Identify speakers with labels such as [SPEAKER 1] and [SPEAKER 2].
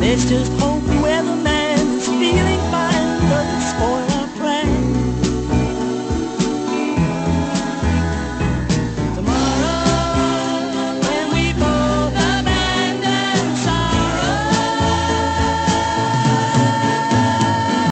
[SPEAKER 1] Let's just hope the weatherman's feeling fine.